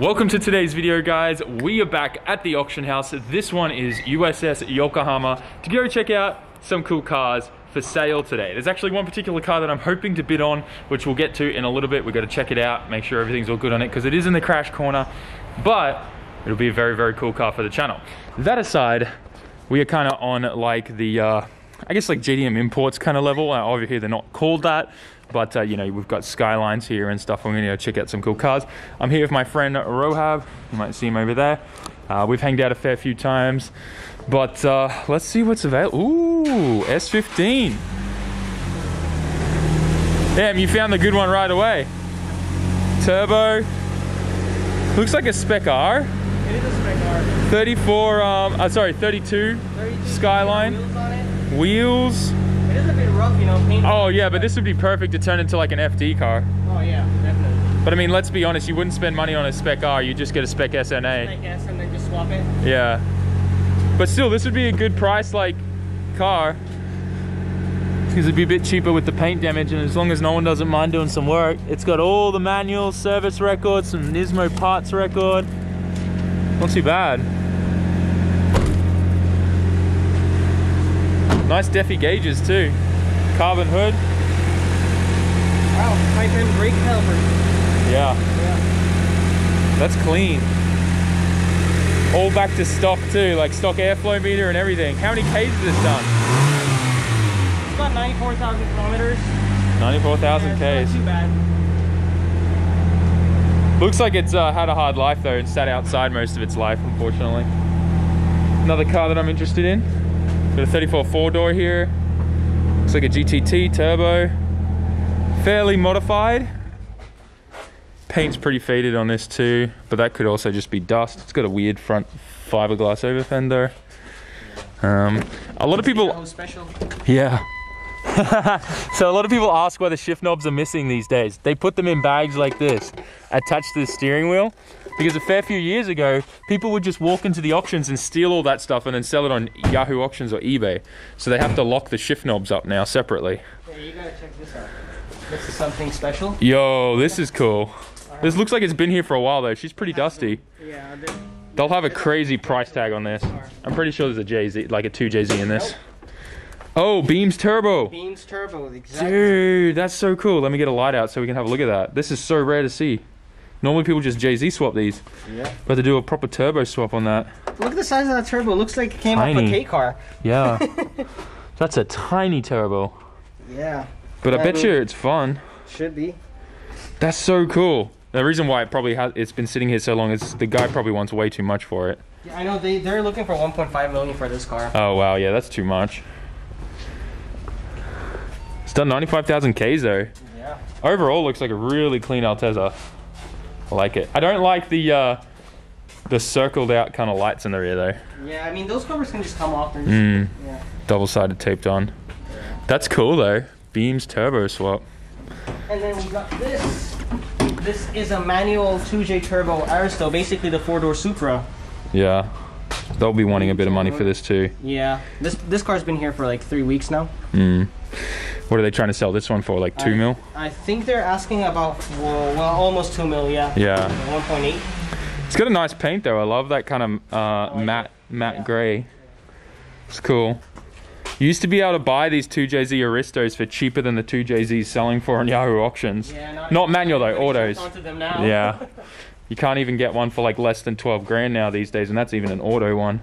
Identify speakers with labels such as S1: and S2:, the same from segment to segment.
S1: Welcome to today's video guys. We are back at the auction house. This one is USS Yokohama to go check out some cool cars for sale today. There's actually one particular car that I'm hoping to bid on, which we'll get to in a little bit. We've got to check it out, make sure everything's all good on it because it is in the crash corner, but it'll be a very, very cool car for the channel. That aside, we are kind of on like the, uh, I guess like JDM imports kind of level. Uh, over here, they're not called that, but uh, you know, we've got skylines here and stuff. I'm gonna go check out some cool cars. I'm here with my friend Rohab. You might see him over there. Uh, we've hanged out a fair few times, but uh, let's see what's available. Ooh, S15. Damn, you found the good one right away. Turbo. Looks like a Spec R.
S2: It is a spec car.
S1: 34, um, uh, sorry, 32
S2: 32
S1: Skyline.
S2: Wheels it. is a bit rough, you know, paint.
S1: Oh yeah, but this would be perfect to turn into like an FD car.
S2: Oh yeah, definitely.
S1: But I mean, let's be honest, you wouldn't spend money on a Spec R, you just get a Spec SNA.
S2: I guess, and then just swap it.
S1: Yeah. But still, this would be a good price, like, car. Because it'd be a bit cheaper with the paint damage, and as long as no one doesn't mind doing some work. It's got all the manual service records, some Nismo parts record. Not too bad. Nice Defi gauges too. Carbon hood.
S2: Wow, pipe and brake calipers.
S1: Yeah,
S2: Yeah.
S1: that's clean. All back to stock too, like stock airflow meter and everything. How many Ks is this done?
S2: It's got 94,000 kilometers.
S1: 94,000
S2: Yeah,
S1: Ks.
S2: too bad.
S1: Looks like it's uh, had a hard life though and sat outside most of its life, unfortunately. Another car that I'm interested in. Got a 34 four door here. Looks like a GTT turbo. Fairly modified. Paint's pretty faded on this too, but that could also just be dust. It's got a weird front fiberglass over fender. Um, a lot of people,
S2: special.
S1: yeah. so a lot of people ask why the shift knobs are missing these days. They put them in bags like this, attached to the steering wheel. Because a fair few years ago, people would just walk into the auctions and steal all that stuff and then sell it on Yahoo Auctions or eBay. So they have to lock the shift knobs up now separately.
S2: Yeah, you gotta check this out. This is something special.
S1: Yo, this is cool. This looks like it's been here for a while though. She's pretty dusty.
S2: Yeah.
S1: They'll have a crazy price tag on this. I'm pretty sure there's a JZ, like a 2JZ in this. Oh, Beams Turbo.
S2: Beams turbo, exactly.
S1: Dude, that's so cool. Let me get a light out so we can have a look at that. This is so rare to see. Normally people just JZ swap these,
S2: Yeah.
S1: but to do a proper turbo swap on that.
S2: Look at the size of that turbo. It looks like it came off a K car.
S1: Yeah. that's a tiny turbo.
S2: Yeah.
S1: But I
S2: I
S1: bet
S2: mean-
S1: you it's fun.
S2: Should be.
S1: That's so cool. The reason why it probably has it's been sitting here so long is the guy probably wants way too much for it.
S2: Yeah, I know they they're looking for 1.5 million for this car.
S1: Oh wow, yeah, that's too much. It's done 95,000 Ks though.
S2: Yeah.
S1: Overall, looks like a really clean Altezza. I like it. I don't like the uh, the circled out kind of lights in the rear though.
S2: Yeah, I mean those covers can just come off. Just,
S1: Mm,
S2: Yeah.
S1: double sided taped on. That's cool though. Beams turbo swap.
S2: And then we got this. This is a manual 2J turbo Aristo, basically the four door Supra.
S1: Yeah. They'll be wanting a bit of money for this too.
S2: Yeah. This this car's been here for like three weeks now.
S1: Mm. What are they trying to sell this one for? Like two
S2: I-
S1: mil?
S2: I think they're asking about well, well almost two mil. Yeah.
S1: Yeah.
S2: 1.8.
S1: It's got a nice paint though. I love that kind of uh,
S2: like
S1: matte
S2: it.
S1: matte
S2: Yeah.
S1: gray. It's cool. You used to be able to buy these 2JZ Aristos for cheaper than the 2JZs selling for on Yahoo auctions.
S2: Yeah.
S1: Not manual though, autos.
S2: jumps onto them now.
S1: Yeah. You can't even get one for like less than 12 grand now these days, and that's even an auto one.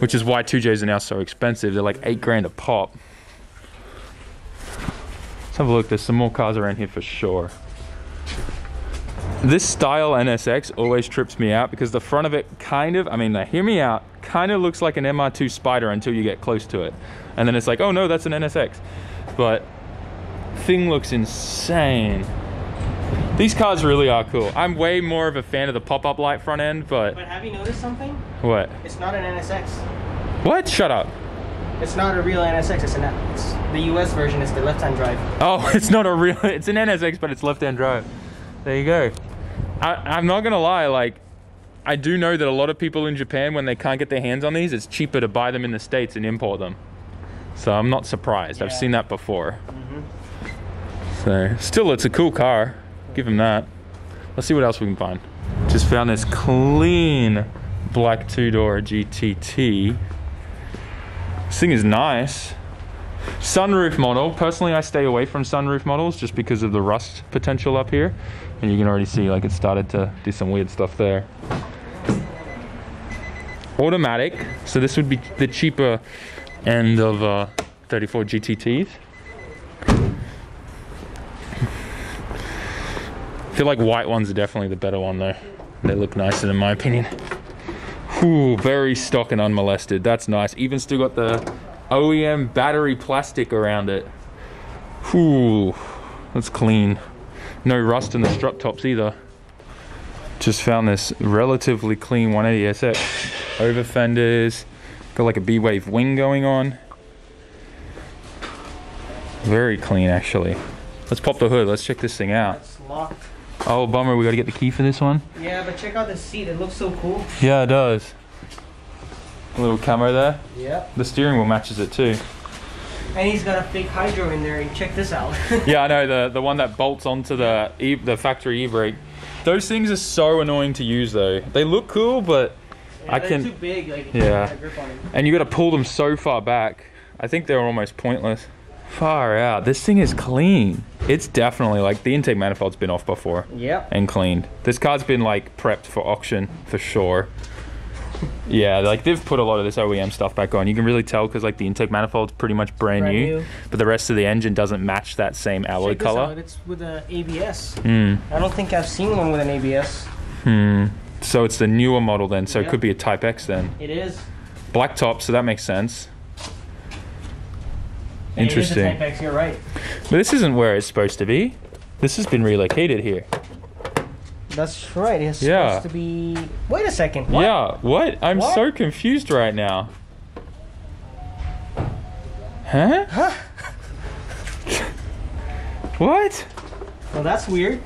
S1: Which is why 2Js are now so expensive. They're like 8 grand a pop. Let's have a look. There's some more cars around here for sure. This style NSX always trips me out because the front of it kind of, I mean, now hear me out, kind of looks like an MR2 Spider until you get close to it. And then it's like, oh no, that's an NSX. But thing looks insane. These cars really are cool. I'm way more of a fan of the pop-up light front end, but
S2: But have you noticed something?
S1: what?
S2: It's not an NSX.
S1: What? Shut up.
S2: It's not a real NSX. It's an it's the US version. It's the left-hand drive.
S1: Oh, it's not a real, it's an NSX, but it's left-hand drive. There you go. I, I'm not gonna lie, like, I do know that a lot of people in Japan, when they can't get their hands on these, it's cheaper to buy them in the States and import them. So I'm not surprised. I've seen that before.
S2: Mhm.
S1: So still, it's a cool car. Give him that. Let's see what else we can find. Just found this clean black two-door GTT. This thing is nice. Sunroof model. Personally, I stay away from sunroof models just because of the rust potential up here. And you can already see like it started to do some weird stuff there. Automatic. So this would be the cheaper end of uh, 34 GTTs. I feel like white ones are definitely the better one though. They look nicer in my opinion. Ooh, very stock and unmolested. That's nice. Even still got the OEM battery plastic around it. Ooh, that's clean. No rust in the strut tops either. Just found this relatively clean 180SX. Over fenders. Got like a B-Wave wing going on. Very clean actually. Let's pop the hood. Let's check this thing out.
S2: It's locked.
S1: Oh, bummer. We got to get the key for this one.
S2: Yeah, but check out the seat. It looks so cool.
S1: Yeah, it does. A little camera there.
S2: Yep.
S1: The steering wheel matches it too.
S2: And he's got a fake hydro in there. And check this out.
S1: Yeah, I know the the one that bolts onto the e the factory e-brake. Those things are so annoying to use though. They look cool, but
S2: Yeah,
S1: I
S2: they're
S1: can-
S2: too big. Like,
S1: Yeah.
S2: can't grip on them.
S1: and you got to pull them so far back. I think they're almost pointless. Far out. This thing is clean. It's definitely like the intake manifold's been off before
S2: Yep.
S1: and cleaned. This car's been like prepped for auction for sure. Yeah, like they've put a lot of this OEM stuff back on. You can really tell because like the intake manifold's pretty much brand,
S2: Brand
S1: new,
S2: new.
S1: but the rest of the engine doesn't match that same alloy
S2: Check this out.
S1: color.
S2: It's with an ABS.
S1: Hmm.
S2: I don't think I've seen one with an ABS.
S1: Hmm. So it's the newer model then. So it could be a Type X then.
S2: It is.
S1: Black top, so that makes sense.
S2: And It is a
S1: Interesting.
S2: Type X, you're right.
S1: But this isn't where it's supposed to be. This has been relocated here.
S2: That's right. It's
S1: Yeah.
S2: supposed to be. Wait a second. What?
S1: Yeah, what? I'm
S2: What?
S1: so confused right now. Huh?
S2: Huh?
S1: What?
S2: Well, that's weird.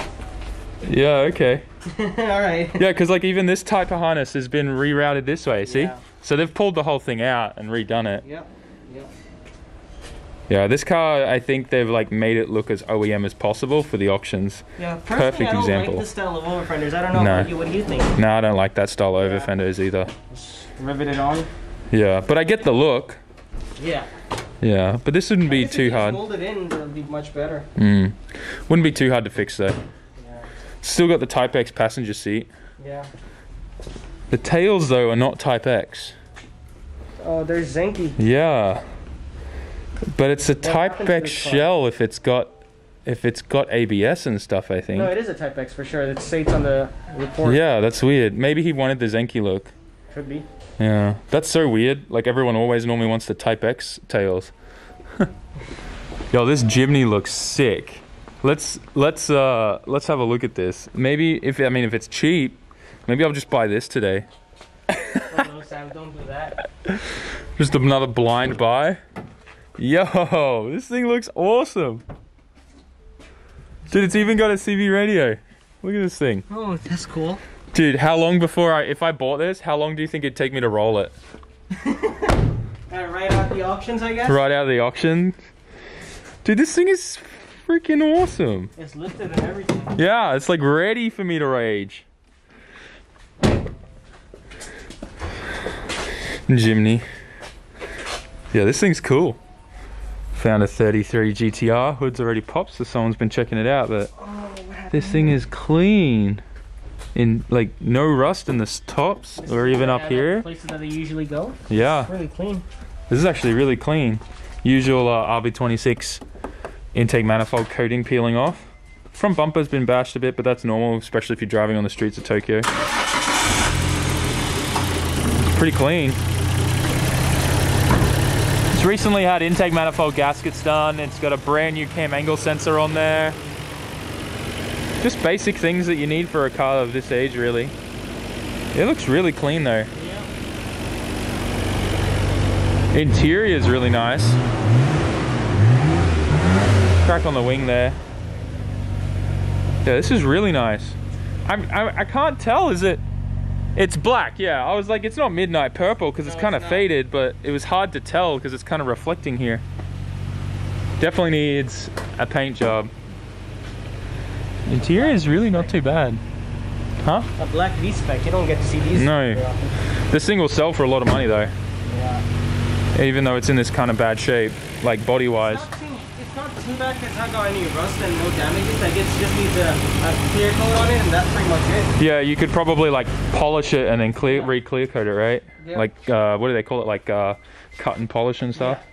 S1: Yeah, okay.
S2: All right.
S1: Yeah, because like even this type of harness has been rerouted this way, see?
S2: Yeah.
S1: So they've pulled the whole thing out and redone it.
S2: Yep. Yep.
S1: Yeah, this car, I think they've like made it look as OEM as possible for the auctions.
S2: Yeah. Personally,
S1: Perfect
S2: I don't
S1: example.
S2: like this style of over fenders. I don't know
S1: No.
S2: about you. What do you think?
S1: No, I don't like that style over
S2: Yeah.
S1: fenders either.
S2: Rivet it on.
S1: Yeah, but I get the look.
S2: Yeah.
S1: Yeah, but this wouldn't be
S2: If it
S1: too
S2: gets
S1: hard.
S2: Molded in, it'll be much better.
S1: Mm. Wouldn't be too hard to fix though.
S2: Yeah.
S1: Still got the Type X passenger seat.
S2: Yeah.
S1: The tails though are not Type X.
S2: Oh, they're Zenki.
S1: Yeah. But it's a Type X shell if it's got if it's got ABS and stuff, I think.
S2: No, it is a Type X for sure. It states on the report.
S1: yeah, that's weird. Maybe he wanted the Zenki look.
S2: Could be.
S1: Yeah. That's so weird. Like everyone always normally wants the Type X tails. Yo, this Jimny looks sick. Let's let's uh let's have a look at this. Maybe if I mean if it's cheap, maybe I'll just buy this today.
S2: Oh, no, Sam, don't do that.
S1: Just another blind buy. Yo, this thing looks awesome. Dude, it's even got a CB radio. Look at this thing.
S2: Oh, that's cool.
S1: Dude, how long before I if I bought this, how long do you think it'd take me to roll it?
S2: Uh, right out of the auctions, I guess.
S1: Right out of the auction? Dude, this thing is freaking awesome.
S2: It's lifted and everything.
S1: Yeah, it's like ready for me to rage. Jimny. Yeah, this thing's cool. Found a 33 GTR. Hood's already popped, so someone's been checking it out. But
S2: Oh,
S1: this thing is clean. In like no rust in the tops
S2: This
S1: or even up
S2: the
S1: here.
S2: Places that they usually go.
S1: Yeah,
S2: Really clean.
S1: this is actually really clean. Usual uh, RB26 intake manifold coating peeling off. Front bumper's been bashed a bit, but that's normal, especially if you're driving on the streets of Tokyo. Pretty clean. Recently had intake manifold gaskets done. It's got a brand new cam angle sensor on there. Just basic things that you need for a car of this age, really. It looks really clean though.
S2: Yeah.
S1: Interior is really nice. Crack on the wing there. Yeah, this is really nice. I'm, I, I can't tell, is it? It's black, yeah. I was like, it's not midnight purple because it's kind of faded, but it was hard to tell because it's kind of reflecting here. Definitely needs a paint job. Interior is really not too bad. Huh?
S2: A black V spec. You don't get to see these.
S1: No. This thing will sell for a lot of money though,
S2: Yeah.
S1: even though it's in this kind of bad shape, like body
S2: not too, it's not too bad. It's not got any rust and no damages. Like it just needs a, a clear coat on it, and that's pretty much it.
S1: Yeah, you could probably like polish it and then clear, re-clear coat it, right?
S2: Yeah.
S1: Like, uh, what do they call it? Like uh, cut and polish and stuff.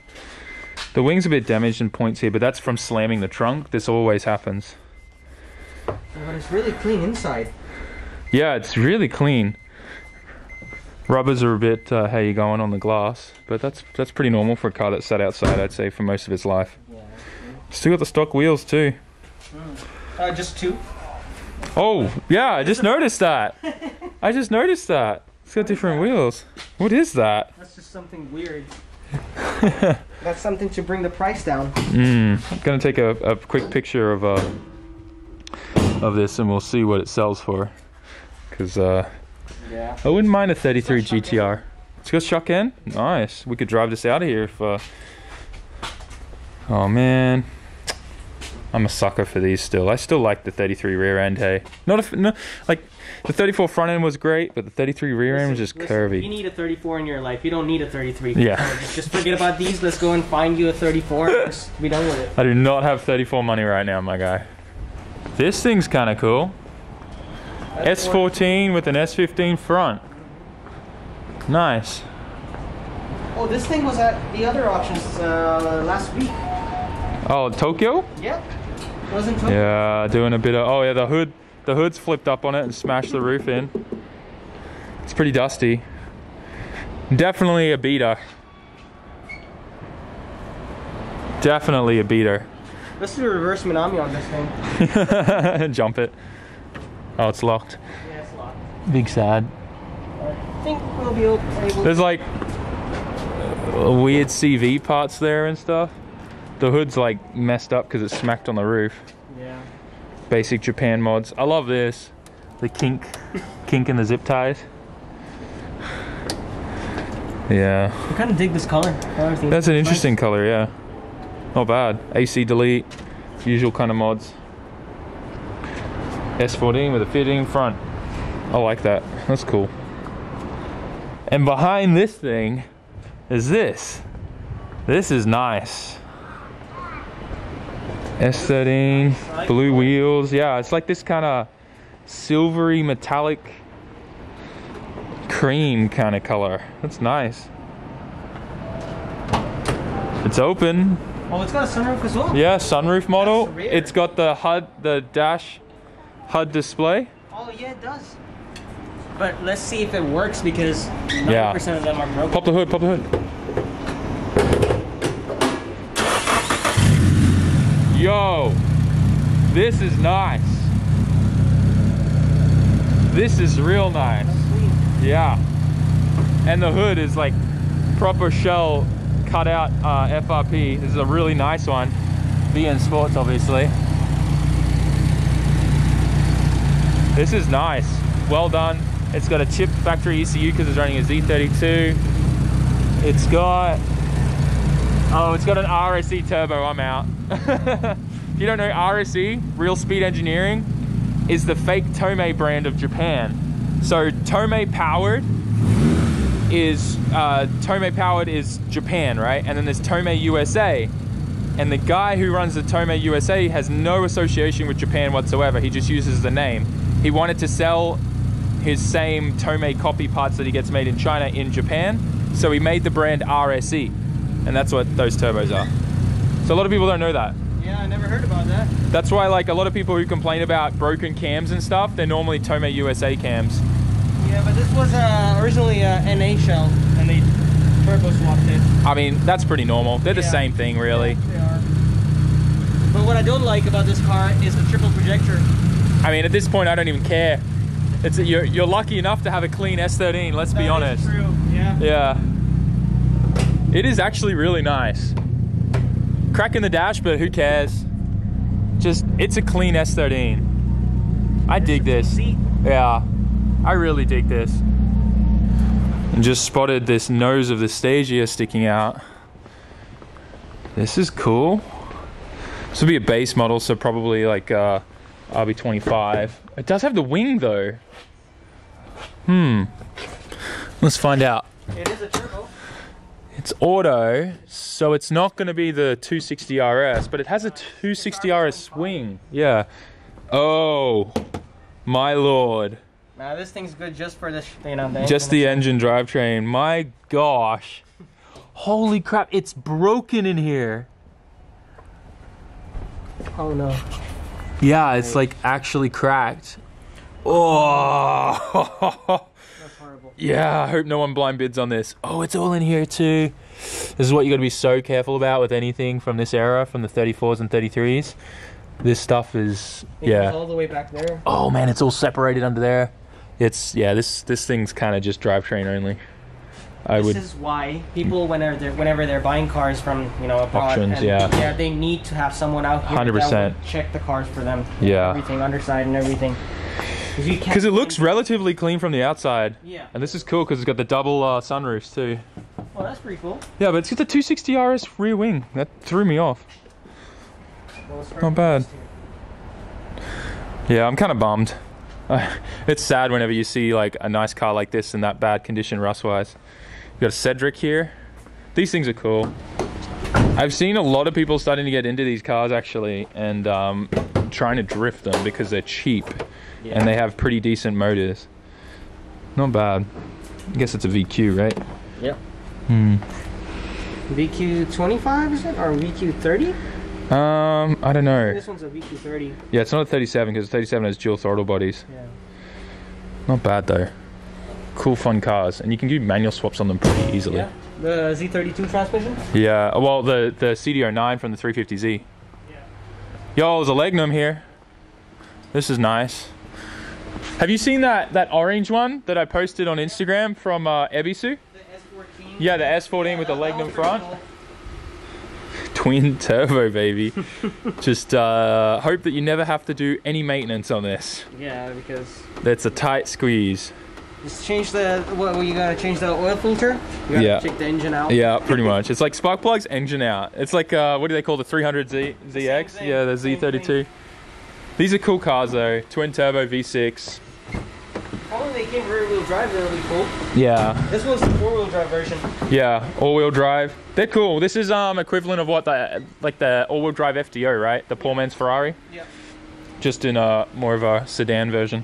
S1: The wing's a bit damaged and points here, but that's from slamming the trunk. This always happens.
S2: But it's really clean inside.
S1: Yeah, it's really clean. Rubbers are a bit uh, how you going on the glass, but that's that's pretty normal for a car that's sat outside. I'd say for most of its life.
S2: Yeah.
S1: Still got the stock wheels too.
S2: Uh, just two.
S1: Oh yeah, I just noticed that. I just noticed that. It's got different wheels. What is that?
S2: That's just something weird. That's something to bring the price down.
S1: Mm, I'm gonna take a, a quick picture of uh of this and we'll see what it sells for. Cause uh,
S2: Yeah.
S1: I wouldn't mind a 33
S2: It's got shock
S1: GTR. It's got shock in. Nice. We could drive this out of here if. Uh... Oh man, I'm a sucker for these still. I still like the 33 rear end. Hey, not if no like the 34 front end was great, but the 33 rear end was just
S2: Listen,
S1: curvy.
S2: You need a 34 in your life. You don't need a 33.
S1: Yeah.
S2: Just, forget about these. Let's go and find you a 34. and Just be done with it.
S1: I do not have 34 money right now, my guy. This thing's kind of cool.
S2: That's for-
S1: S14 with an S15 front. Nice.
S2: Oh, this thing was at the other auctions uh, last week.
S1: Oh, Tokyo?
S2: Yep. Wasn't?
S1: Yeah, doing a bit of. Oh yeah, the hood, the hood's flipped up on it and smashed the roof in. It's pretty dusty. Definitely a beater. Definitely a beater.
S2: Let's do a reverse Minami on this thing.
S1: Jump it. Oh, it's locked.
S2: Yeah, it's lot.
S1: Big sad.
S2: I think we'll be able.
S1: There's like weird CV parts there and stuff. The hood's like messed up because it's smacked on the roof.
S2: Yeah.
S1: Basic Japan mods. I love this. The kink, kink in the zip ties. Yeah,
S2: I kind of dig this color.
S1: That's an
S2: Nice.
S1: interesting color. Yeah, not bad. AC delete, usual kind of mods. S14 with a fitting front. I like that. That's cool. And behind this thing is this. This is nice. S13, blue wheels. Yeah, it's like this kind of silvery metallic cream kind of color. That's nice. It's open.
S2: Oh, it's got a sunroof as well.
S1: Yeah, sunroof model. It's got the HUD, the dash HUD display.
S2: Oh yeah, it does. But let's see if it works because 90%
S1: Yeah.
S2: of them are broken.
S1: Pop the hood, pop the hood. Yo, this is nice. This is real nice. Yeah. And the hood is like proper shell cut out uh, FRP. This is a really nice one. BN Sports, obviously. This is nice. Well done. It's got a chip factory ECU because it's running a Z32. It's got oh, it's got an RSE turbo. I'm out. if you don't know RSE, Real Speed Engineering, is the fake Tomei brand of Japan. So Tomei powered is uh, Tomei powered is Japan, right? And then there's Tomei USA. And the guy who runs the Tomei USA has no association with Japan whatsoever. He just uses the name. He wanted to sell his same Tomei copy parts that he gets made in China in Japan. So he made the brand RSE. And that's what those turbos are. So a lot of people don't know that.
S2: Yeah, I never heard about that.
S1: That's why like a lot of people who complain about broken cams and stuff, they're normally Tomei USA cams.
S2: Yeah, but this was uh, originally a NA shell, and they turbo swapped it.
S1: I mean, that's pretty normal. They're the same thing really.
S2: They are. But what I don't like about this car is the triple projector.
S1: I mean, at this point, I don't even care. It's you're, you're lucky enough to have a clean S13. Let's be
S2: That is
S1: honest.
S2: True. Yeah.
S1: Yeah. It is actually really nice. Crack in the dash, but who cares? Just, it's a clean S13. I dig this. Yeah. I really dig this. And just spotted this nose of the Stagia sticking out. This is cool. This will be a base model, so probably like uh, RB25 It does have the wing though. Hmm. Let's find out.
S2: It is a turbo.
S1: It's auto, so it's not going to be the 260 RS, but it has a 260 RS swing. Yeah. Oh, my lord.
S2: Now this thing's good just for this, you know, the
S1: Just the engine drivetrain. My gosh. Holy crap, it's broken in here.
S2: Oh no.
S1: Yeah, it's like actually cracked. Oh. Yeah, I hope no one blind bids on this. Oh, it's all in here too. This is what you got to be so careful about with anything from this era, from the 34s and 33s. This stuff is
S2: It
S1: yeah.
S2: all the way back there.
S1: Oh man, it's all separated under there. It's yeah. This this thing's kind of just drivetrain only. I
S2: this
S1: would
S2: is why people, whenever they're whenever they're buying cars from you know abroad,
S1: Auctions,
S2: and,
S1: yeah.
S2: yeah, they need to have someone out here
S1: 100%.
S2: that will check the cars for them.
S1: Yeah.
S2: everything underside and everything.
S1: Because it looks relatively clean from the outside.
S2: Yeah.
S1: And this is cool because it's got the double uh, sunroofs too.
S2: Well, that's pretty cool.
S1: Yeah, but it's got the 260 RS rear wing. That threw me off.
S2: Well,
S1: Not bad. Yeah, I'm kind of bummed. it's sad whenever you see like a nice car like this in that bad condition rust-wise. We've got a Cedric here. These things are cool. I've seen a lot of people starting to get into these cars actually and um, trying to drift them because they're cheap
S2: Yeah.
S1: and they have pretty decent motors. Not bad. I guess it's a VQ, right?
S2: Yep.
S1: Hmm.
S2: VQ 25 is it or VQ 30?
S1: Um, I don't know.
S2: This one's a VQ 30.
S1: Yeah, it's not a 37 because 37 has dual throttle bodies.
S2: Yeah.
S1: Not bad though. Cool, fun cars, and you can do manual swaps on them pretty easily.
S2: Yeah. The Z32 transmission.
S1: Yeah, well, the the CDO9 from the 350Z.
S2: Yeah.
S1: Yo, there's a Legnum here. This is nice. Have you seen that that orange one that I posted on Instagram from uh, Ebisu?
S2: The S14.
S1: Yeah, the S14 with the Legnum front. Twin turbo, baby. Just uh, hope that you never have to do any maintenance on this.
S2: Yeah, because
S1: That's a tight squeeze.
S2: Just change the what? You gotta change the oil filter. You gotta
S1: Yeah.
S2: check the engine out.
S1: Yeah, pretty much. It's like spark plugs, engine out. It's like uh, what do they call the 300Z ZX?
S2: thing,
S1: Yeah, the
S2: same
S1: Z32.
S2: thing.
S1: These are cool cars though. Twin turbo V6.
S2: Probably they came rear wheel drive, that would be cool.
S1: Yeah,
S2: This one's the four wheel drive version.
S1: yeah, all-wheel drive. They're cool. This is um equivalent of what the like the all-wheel drive GTO, right? The poor man's Ferrari,
S2: Yep.
S1: just in a more of a sedan version.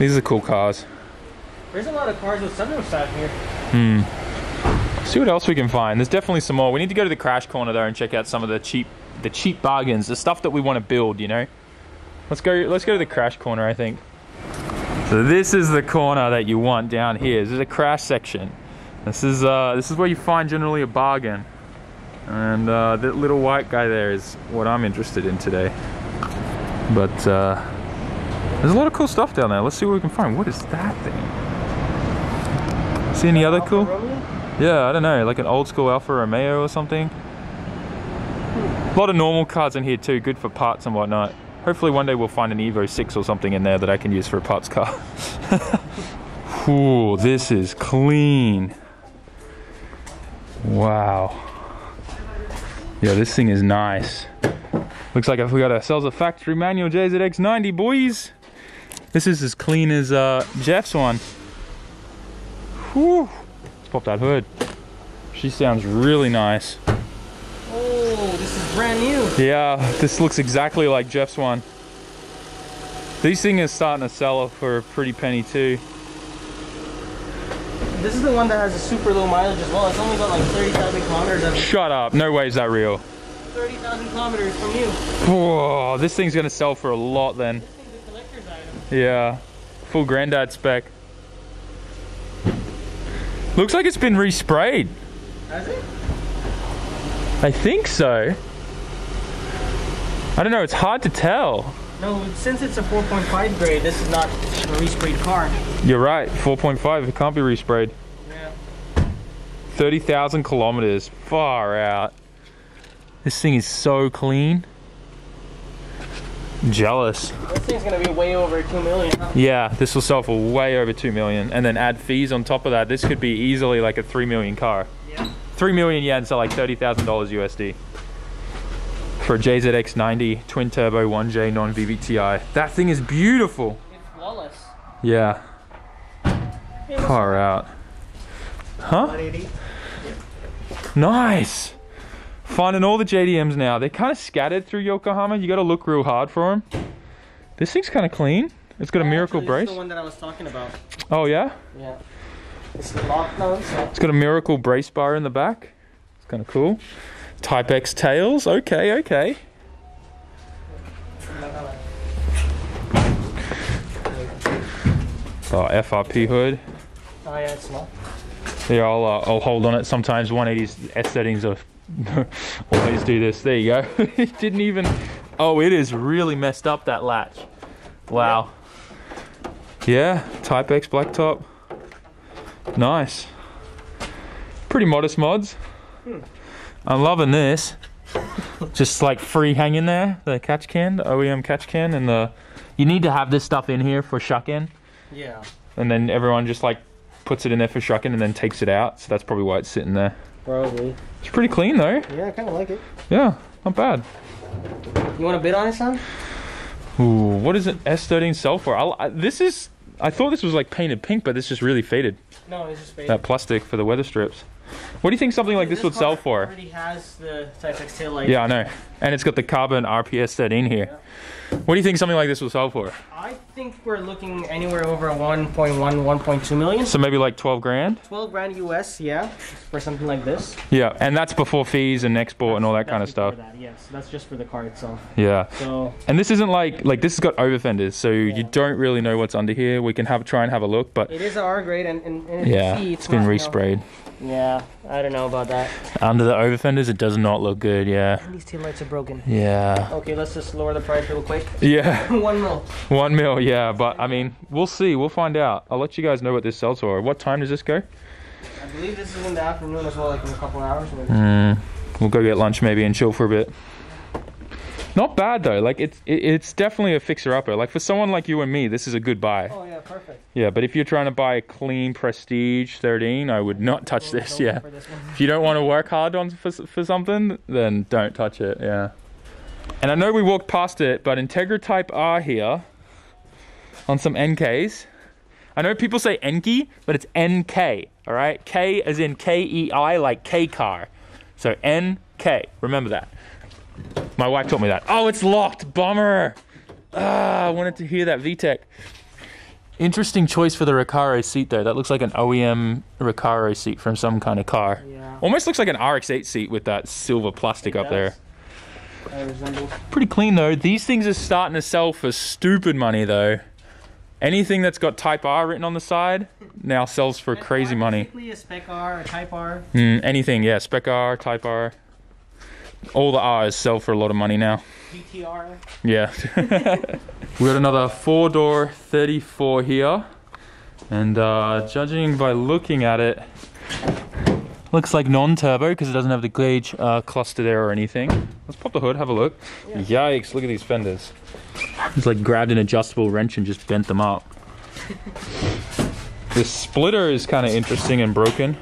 S1: These are cool cars.
S2: There's a lot of cars with sunroofs out here. Hmm.
S1: See what else we can find. There's definitely some more. We need to go to the crash corner though and check out some of the cheap, the cheap bargains, the stuff that we want to build. You know. Let's go. Let's go to the crash corner. I think. So this is the corner that you want down here. This is a crash section. This is uh, this is where you find generally a bargain. And uh, that little white guy there is what I'm interested in today. But uh, there's a lot of cool stuff down there. Let's see what we can find. What is that thing? See any other cool? Yeah, I don't know, like an old school Alfa Romeo or something. A lot of normal cars in here too, good for parts and whatnot. Hopefully one day we'll find an Evo 6 or something in there that I can use for a parts car. Ooh, this is clean. Wow. Yeah, this thing is nice. Looks like we got ourselves a factory manual JZX90, boys. This is as clean as uh, Jeff's one. Whew. Let's pop that hood. She sounds really nice.
S2: Oh, this is brand new.
S1: Yeah, this looks exactly like Jeff's one. These things are starting to sell for a pretty penny too.
S2: This is the one that has a super low mileage as well. It's only got like 30,000 kilometers of
S1: Shut up, no way is that real.
S2: 30,000 kilometers from you.
S1: Whoa, this thing's gonna sell for a lot then.
S2: This thing's a collector's item.
S1: Yeah, full granddad spec. Looks like it's been resprayed.
S2: Has it?
S1: I think so. I don't know, it's hard to tell.
S2: No, since it's a 4.5 grade, this is not a resprayed car.
S1: You're right, 4.5, it can't be resprayed.
S2: Yeah.
S1: 30,000 kilometers. Far out. This thing is so clean. Jealous.
S2: This thing's gonna be way over 2 million. huh?
S1: Yeah, this will sell for way over 2 million. And then add fees on top of that. This could be easily like a 3 million car.
S2: Yeah.
S1: 3 million yen, so like $30,000 USD. for a JZX90 twin turbo 1J non VVTi. That thing is beautiful.
S2: It's flawless.
S1: Yeah, Car out. Huh?
S2: 180.
S1: Nice. Finding all the JDMs now. They're kind of scattered through Yokohama. You got to look real hard for them. This thing's kind of clean. It's got a miracle brace.
S2: This is the one that I was talking about.
S1: Oh yeah.
S2: Yeah. It's the lock nose. So.
S1: It's got a miracle brace bar in the back. It's kind of cool. Type X tails. Okay, okay. Oh, FRP hood.
S2: Oh yeah, it's not.
S1: Yeah, I'll, uh, I'll hold on it. Sometimes 180s S settings are always do this. There you go. it didn't even. Oh, it is really messed up that latch. Wow. Yeah, Type X blacktop. Nice. Pretty modest mods. Hmm. I'm loving this. Just like free hanging there, the catch can, the OEM catch can, and the. You need to have this stuff in here for shuck-in
S2: Yeah.
S1: and then everyone just like puts it in there for shucking and then takes it out. So that's probably why it's sitting there.
S2: Probably.
S1: It's pretty clean though.
S2: Yeah, I kind of like it.
S1: Yeah, not bad.
S2: You want to bid on it, son?
S1: Ooh, what does an S13 sell for? I'll, this is. I thought this was like painted pink, but this just really faded.
S2: No, it's just faded.
S1: That plastic for the weather strips. What do you think something like this, would sell for?
S2: Already has the Type X tail light.
S1: Yeah, I know. And it's got the carbon RPS set in here. What do you think something like this would sell for?
S2: I think we're looking anywhere over 1.1, 1.2 million.
S1: So maybe like 12 grand?
S2: 12 grand US, yeah, for something like this.
S1: Yeah, and that's before fees and export and all that kind of stuff.
S2: That, yes, that's just for the car itself.
S1: Yeah.
S2: So
S1: And this isn't like like this has got over fenders, so you don't really know what's under here. We can have try and have a look, but
S2: it is a R grade, and, and, and
S1: yeah,
S2: see
S1: it's been
S2: you know-
S1: resprayed.
S2: Yeah, I don't know about that.
S1: Under the overfenders, it does not look good. Yeah,
S2: And these tail lights are broken.
S1: yeah,
S2: Okay, let's just lower the price real quick.
S1: yeah.
S2: One mil.
S1: One mil, yeah. But I mean, we'll see. We'll find out. I'll let you guys know what this sells for. What time does this go?
S2: I believe this is in the afternoon as well, like in a couple hours. Maybe.
S1: Mm, we'll go get lunch maybe and chill for a bit. Not bad though. Like it's it, it's definitely a fixer upper. Like for someone like you and me, this is a good buy.
S2: Oh yeah, perfect.
S1: Yeah, but if you're trying to buy a clean Prestige 13, I would not touch
S2: We'll
S1: this. Yeah.
S2: this.
S1: If you don't want to work hard on for, for something, then don't touch it. Yeah. And I know we walked past it, but Integra Type R here on some NKs. I know people say Enki, but it's NK. All right, K as in K E I, like K car. So NK. Remember that. My wife taught me that. Oh, it's locked. Bummer. Ah, I wanted to hear that VTEC. Interesting choice for the Recaro seat though. That looks like an OEM Recaro seat from some kind of car.
S2: Yeah.
S1: Almost looks like an RX-8 seat with that silver plastic
S2: It
S1: up there.
S2: does. That resembles.
S1: Pretty clean though. These things are starting to sell for stupid money though. Anything that's got Type R written on the side now sells for
S2: Spec
S1: crazy
S2: R,
S1: money.
S2: Basically a Spec R, a Type R.
S1: Mm, anything, yeah. Spec R, Type R. All the R's sell for a lot of money now.
S2: GTR.
S1: Yeah. we got another four door 34 here. And uh, judging by looking at it, looks like non turbo because it doesn't have the gauge uh, cluster there or anything. Let's pop the hood, have a look. Yikes, look at these fenders. It's like grabbed an adjustable wrench and just bent them up. the splitter is kind of interesting and broken.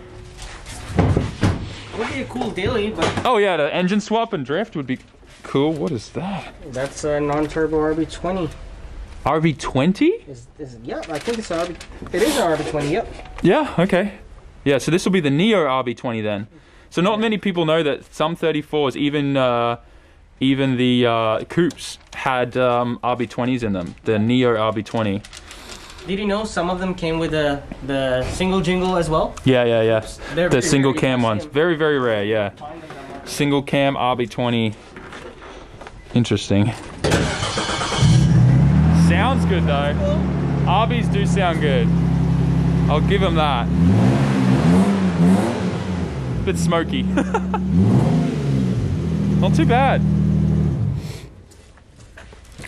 S2: Would be a cool daily, but
S1: Oh, yeah, the engine swap and drift would be cool. What is that?
S2: that's a non-turbo RB20.
S1: RV20?
S2: Is, is yeah? I think it's an RB. It is an RB20. Yep.
S1: Yeah, okay. Yeah, so this will be the Neo RB20 then. So not many people know that some 34s, even uh, even the uh, coupes, had um, RB20s in them. The Neo RB20.
S2: Did you know some of them came with the the single jingle as well?
S1: Yeah, yeah, yeah.
S2: They're
S1: The single. Cam ones, very very rare. Yeah,
S2: Find them that much.
S1: single cam RB20. Interesting. Sounds good though. RBs do sound good. I'll give them that. A Bit smoky. Not too bad.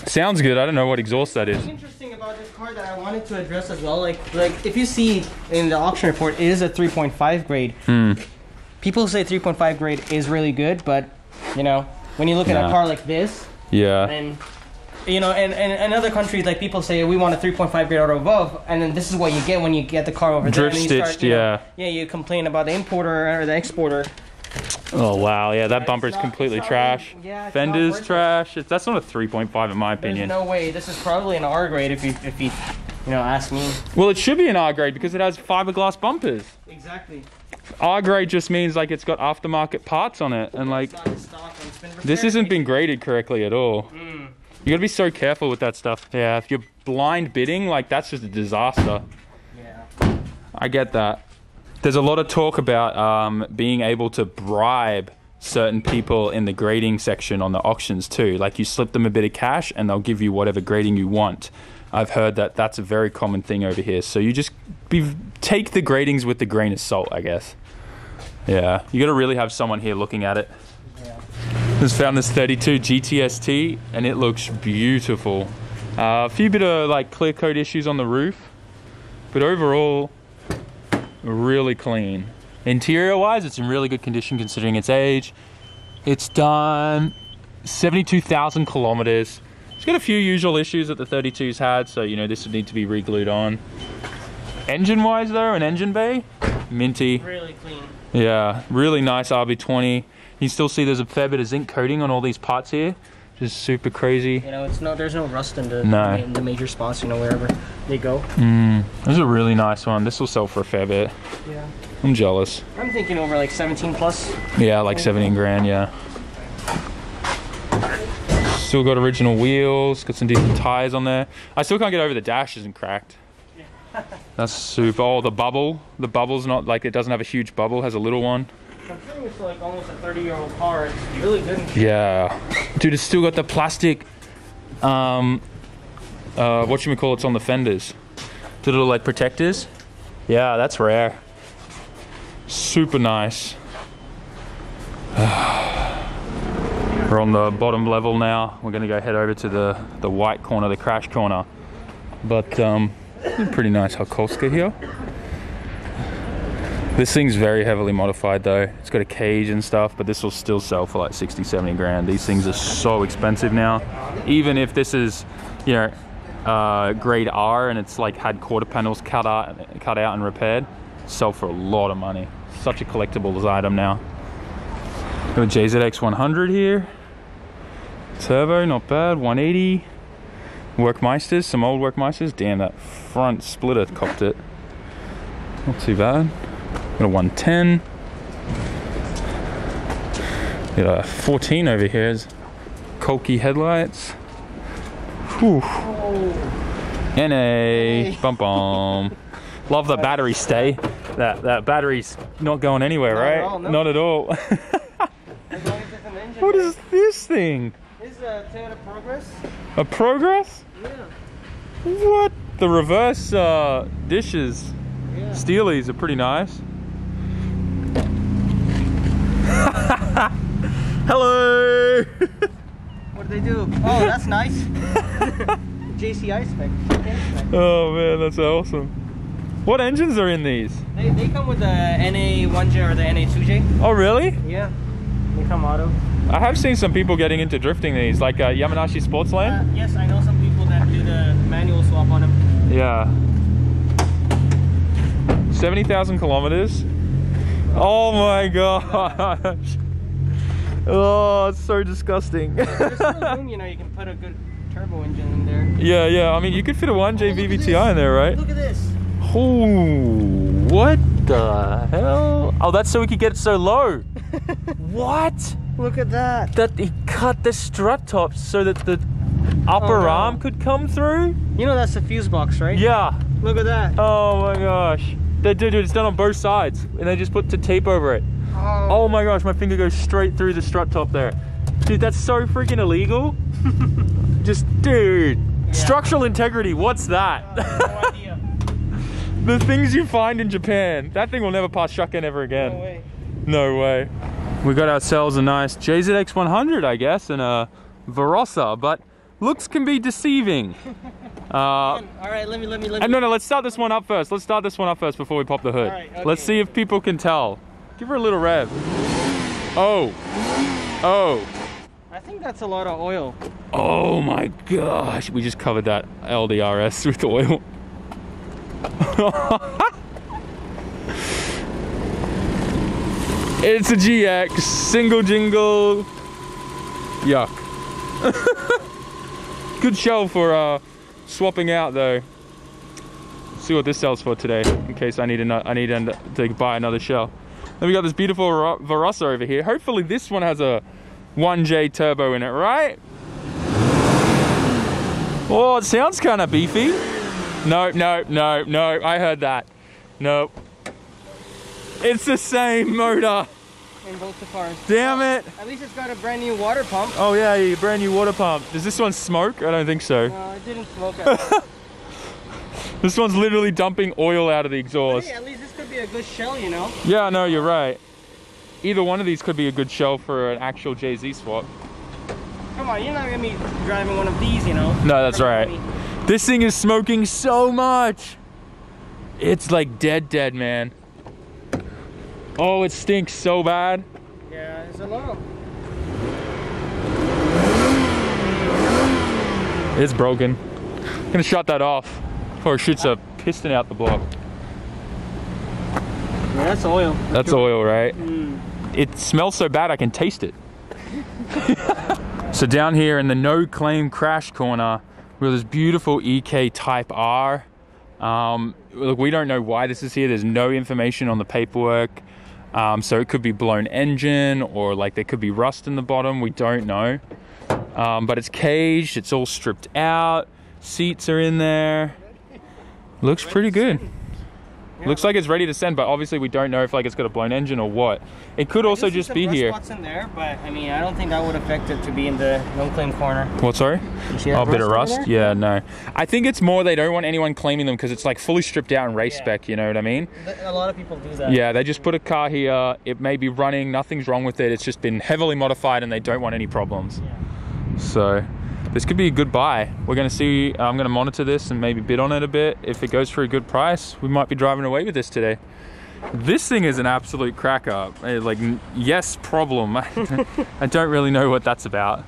S1: Sounds good. I don't know what exhaust that is.
S2: What's interesting about this car that I wanted to address as well, like like if you see in the auction report, it is a 3.5 grade.
S1: Hmm.
S2: People say 3.5 grade is really good, but you know when you look at
S1: Nah.
S2: a car like this,
S1: Yeah.
S2: and you know, and, and in other countries, like people say we want a 3.5 grade or above, and then this is what you get when you get the car over there.
S1: Drift
S2: and then you
S1: stitched,
S2: know,
S1: yeah.
S2: yeah, you complain about the importer or the exporter.
S1: Oh wow, yeah, that bumper's
S2: not-
S1: completely trash.
S2: really- yeah,
S1: Fenders trash. It's, that's not a 3.5 in my
S2: There's
S1: opinion.
S2: no way. This is probably an R grade if you if you you know ask me.
S1: Well, it should be an R grade because it has fiberglass bumpers.
S2: Exactly.
S1: R grade just means like it's got aftermarket parts on it, and like
S2: It's not in stock and it's been
S1: this isn't been graded correctly at all.
S2: Mm.
S1: You gotta be so careful with that stuff. Yeah, if you're blind bidding, like that's just a disaster.
S2: Yeah.
S1: I get that. There's a lot of talk about um, being able to bribe certain people in the grading section on the auctions too. Like you slip them a bit of cash and they'll give you whatever grading you want. I've heard that that's a very common thing over here. So you just be take the gradings with the grain of salt, I guess. Yeah, you got to really have someone here looking at it.
S2: Yeah.
S1: Just found this 32 GTST and it looks beautiful. Uh, a few bit of like clear coat issues on the roof, but overall, really clean. Interior wise, it's in really good condition considering its age. It's done 72,000 kilometers. It's got a few usual issues that the 32's had, so you know this would need to be re-glued on. Engine wise though, an engine bay, minty.
S2: Really clean.
S1: Yeah, really nice RB20. You still see there's a fair bit of zinc coating on all these parts here. Just super crazy.
S2: You know, it's no there's no rust in the
S1: No.
S2: in the major spots. You know wherever they go.
S1: Mm, this is a really nice one. This will sell for a fair bit.
S2: Yeah.
S1: I'm jealous.
S2: I'm thinking over like 17 plus.
S1: Yeah, like 17 grand, yeah. Still got original wheels, got some decent tires on there. I still can't get over the dash isn't cracked. That's super. Oh, the bubble. The bubble's not like it doesn't have a huge bubble, has a little one.
S2: It's like almost a 30 year old car, it's really good.
S1: Yeah. Dude, it's still got the plastic um uh what you call it's on the fenders. The little like protectors. Yeah, that's rare. Super nice. We're on the bottom level now. We're gonna go head over to the the white corner, the crash corner. But um pretty nice Hakosuka here. This thing's very heavily modified though. It's got a cage and stuff, but this will still sell for like 60, 70 grand. These things are so expensive now. Even if this is, you know, uh, grade R and it's like had quarter panels cut out, cut out and repaired, sell for a lot of money. Such a collectibles item now. Got a JZX 100 here. Turbo, not bad. 180. Workmeisters, some old Workmeisters. Damn, that front splitter copped it. Not too bad. Got a 110. Got a 14 over here. Is Kouki headlights. Whew. NA. Bum bum. Love the battery stay. That that battery's not going anywhere,
S2: Not
S1: right?
S2: at all, no.
S1: Not at all.
S2: As long as it's an engine.
S1: what is this thing?
S2: This is a Toyota Progress.
S1: A Progress?
S2: Yeah.
S1: What? The reverse uh, dishes,
S2: Yeah.
S1: Steelies are pretty nice. Hello.
S2: What do they do? Oh, that's nice. JCI spec. spec.
S1: oh man, that's awesome. What engines are in these?
S2: They, they come with the NA1J or the NA2J.
S1: Oh really?
S2: Yeah. They come auto.
S1: I have seen some people getting into drifting these, like uh, Yamanashi
S2: Uh,
S1: Sportsland.
S2: yes, I know some people that do the manual swap on them.
S1: Yeah. 70,000 kilometers. Oh my gosh. Oh, it's so disgusting.
S2: There's still room, you know, you can put a good turbo engine in there.
S1: yeah, yeah. I mean, you could fit a 1J
S2: Oh,
S1: VVTI in there, right?
S2: Look at this.
S1: Oh, what the hell? Oh, that's so we could get it so low. what?
S2: Look at that.
S1: That he cut the strut tops so that the upper
S2: Oh,
S1: arm could come through?
S2: You know that's the fuse box, right?
S1: Yeah.
S2: Look at that.
S1: Oh my gosh. They dude, dude, it's done on both sides, and they just put the tape over it. Oh. oh my gosh, my finger goes straight through the strut top there. Dude, that's so freaking illegal. just, dude. Structural integrity, what's that?
S2: no idea.
S1: the things you find in Japan. That thing will never pass Shukken ever again.
S2: No way.
S1: No way. We got ourselves a nice JZX 100, I guess, and a Verossa, but looks can be deceiving. Uh,
S2: All right, let me, let me, let me.
S1: and no, no, let's start this one up first. Let's start this one up first before we pop the hood.
S2: Okay.
S1: Let's see if people can tell. Give her a little rev. Oh. Oh.
S2: I think that's a lot of oil.
S1: Oh my gosh. We just covered that LDRS with oil. It's a GX, single jingle. Yuck. Good show for uh, swapping out though. See what this sells for today, in case I need another, I need to buy another shell. Then we got this beautiful Verossa over here. Hopefully this one has a 1J turbo in it, right? Oh, it sounds kind of beefy. No, no, no, no, I heard that. Nope. It's the same motor.
S2: In both the cars.
S1: Damn it.
S2: At least it's got a brand new water pump.
S1: Oh yeah, a brand new water pump. Does this one smoke? I don't think so.
S2: No, it didn't smoke.
S1: this one's literally dumping oil out of the exhaust.
S2: Hey, at least this could be a good shell, you know?
S1: Yeah, no, you're right. Either one of these could be a good shell for an actual JZ swap.
S2: Come on, you're not gonna be driving one of these, you know?
S1: No, that's right. This thing is smoking so much. It's like dead, dead, man. Oh, it stinks so bad.
S2: Yeah, it's a lot.
S1: It's broken. I'm gonna shut that off before it shoots a piston out the block.
S2: Yeah, that's oil.
S1: That's oil, right?
S2: Mm.
S1: It smells so bad I can taste it. so down here in the no claim crash corner, we have this beautiful EK Type R. Um, look, we don't know why this is here. There's no information on the paperwork. Um, so it could be blown engine or like there could be rust in the bottom. We don't know. Um, but it's caged. It's all stripped out. Seats are in there. Looks pretty good. Looks like it's ready to send, but obviously we don't know if like it's got a blown engine or what. It could also just be here.
S2: Spots in there, but I mean, I don't think that would affect it to be in the no claim corner.
S1: What? Sorry?
S2: Oh,
S1: a bit of rust. Yeah, no. I think it's more they don't want anyone claiming them because it's like fully stripped out and race yeah. spec. You know what I mean?
S2: A lot of people do that.
S1: Yeah, they just put a car here. It may be running. Nothing's wrong with it. It's just been heavily modified, and they don't want any problems.
S2: Yeah.
S1: So this could be a good buy. We're going to see, I'm going to monitor this and maybe bid on it a bit. If it goes for a good price, we might be driving away with this today. This thing is an absolute cracker. Eh, like, yes, problem. I don't really know what that's about.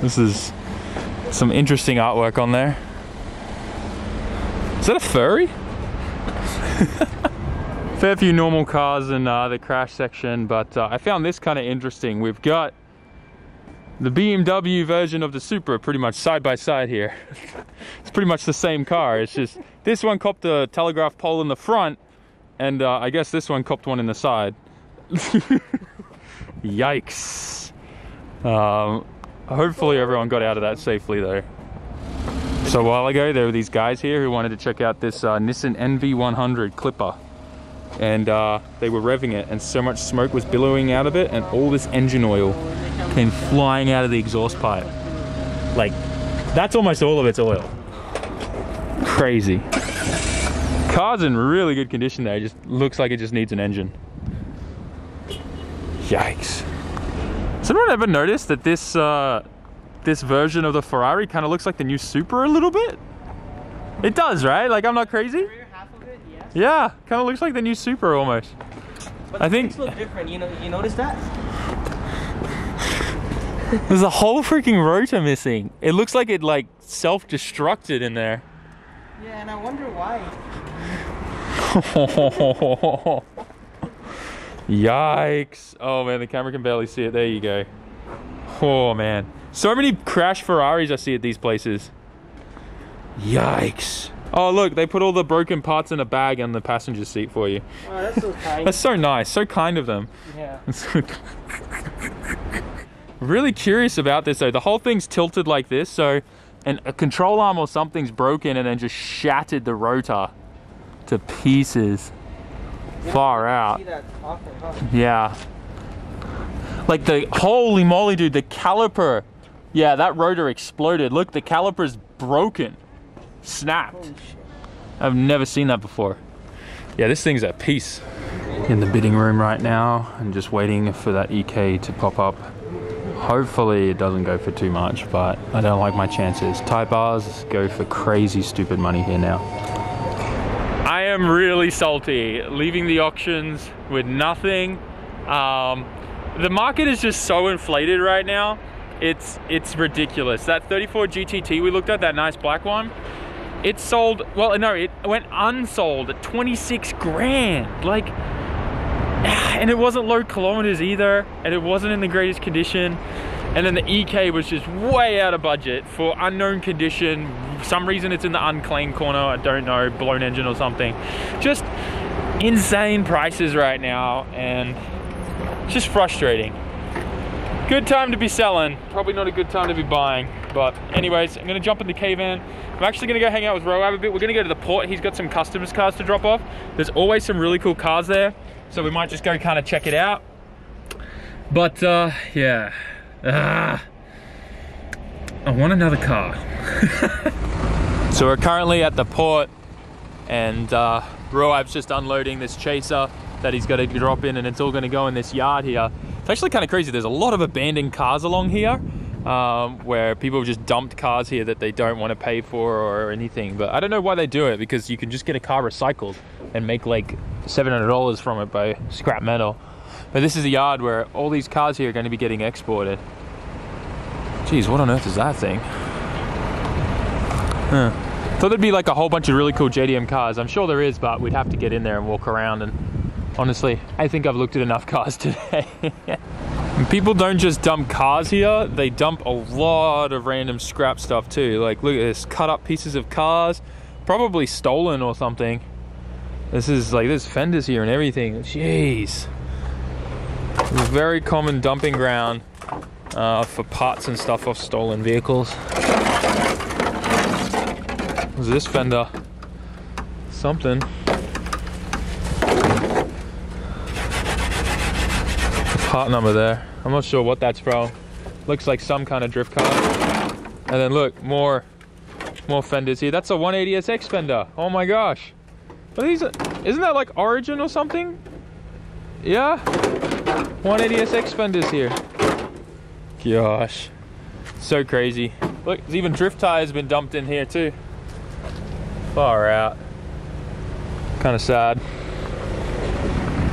S1: This is some interesting artwork on there. Is that a furry? Fair few normal cars in uh, the crash section, but uh, I found this kind of interesting. We've got the BMW version of the Supra pretty much side by side here. it's pretty much the same car. It's just this one copped a telegraph pole in the front, and uh, I guess this one copped one in the side. Yikes. Um, hopefully everyone got out of that safely though. So a while ago, there were these guys here who wanted to check out this uh, Nissan NV100 Clipper. And uh, they were revving it, and so much smoke was billowing out of it, and all this engine oil came flying out of the exhaust pipe. Like, that's almost all of its oil. Crazy. Car's in really good condition there. It just looks like it just needs an engine. Yikes. Has anyone ever noticed that this uh, this version of the Ferrari kind of looks like the new Supra a little bit? It does, right? Like I'm not crazy. Yeah, kind of looks like the new Supra almost.
S2: But
S1: I think
S2: look different. You know, you notice that?
S1: There's a whole freaking rotor missing. It looks like it like self-destructed in there.
S2: Yeah, and I wonder why.
S1: Yikes. Oh man, the camera can barely see it. There you go. Oh man. So many crash Ferraris I see at these places. Yikes. Oh look, they put all the broken parts in a bag on the passenger seat for you.
S2: Oh, that's so kind.
S1: that's so nice, so kind of them.
S2: Yeah.
S1: Really curious about this though. The whole thing's tilted like this, so and a control arm or something's broken and then just shattered the rotor to pieces.
S2: Yeah,
S1: Far out.
S2: Often, huh?
S1: Yeah. Like the holy moly, dude, the caliper. Yeah, that rotor exploded. Look, the caliper's broken. Snapped. I've never seen that before. Yeah, this thing's at peace. In the bidding room right now, I'm just waiting for that EK to pop up. Hopefully it doesn't go for too much, but I don't like my chances. Type Rs go for crazy stupid money here now. I am really salty leaving the auctions with nothing. Um, the market is just so inflated right now. It's it's ridiculous. That 34 GTT we looked at, that nice black one, it sold, well, no, it went unsold at 26 grand. Like, and it wasn't low kilometers either, and it wasn't in the greatest condition. And then the EK was just way out of budget for unknown condition. Some reason it's in the unclaimed corner, I don't know, blown engine or something. Just insane prices right now, and just frustrating. Good time to be selling, probably not a good time to be buying. But anyways, I'm gonna jump in the K-Van. I'm actually gonna go hang out with Roab a bit. We're gonna go to the port. He's got some customers cars to drop off. There's always some really cool cars there. So we might just go kind of check it out. But uh, yeah, ah, I want another car. so we're currently at the port and uh, Roab's just unloading this chaser that he's got to drop in and it's all going to go in this yard here. It's actually kind of crazy. There's a lot of abandoned cars along here um, where people have just dumped cars here that they don't want to pay for or anything. But I don't know why they do it because you can just get a car recycled and make like $700 from it by scrap metal. But this is a yard where all these cars here are going to be getting exported. Geez, what on earth is that thing? Huh. Thought there'd be like a whole bunch of really cool JDM cars. I'm sure there is, but we'd have to get in there and walk around. And honestly, I think I've looked at enough cars today. People don't just dump cars here, they dump a lot of random scrap stuff too. Like, look at this cut up pieces of cars, probably stolen or something. This is like, there's fenders here and everything. Jeez. Very common dumping ground uh, for parts and stuff off stolen vehicles. What's this fender? Something. Part number there. I'm not sure what that's from. Looks like some kind of drift car. And then look, more more fenders here. That's a 180SX fender. Oh my gosh. Are these? Isn't that like Origin or something? Yeah. 180SX fenders here. Gosh. So crazy. Look, there's even drift tires been dumped in here too. Far out. Kind of sad.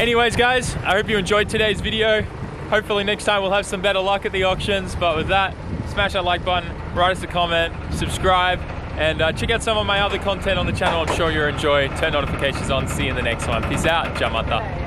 S1: Anyways, guys, I hope you enjoyed today's video. Hopefully next time we'll have some better luck at the auctions. But with that, smash that like button, write us a comment, subscribe, and uh, check out some of my other content on the channel. I'm sure you'll enjoy. Turn notifications on. See you in the next one. Peace out. Jamata.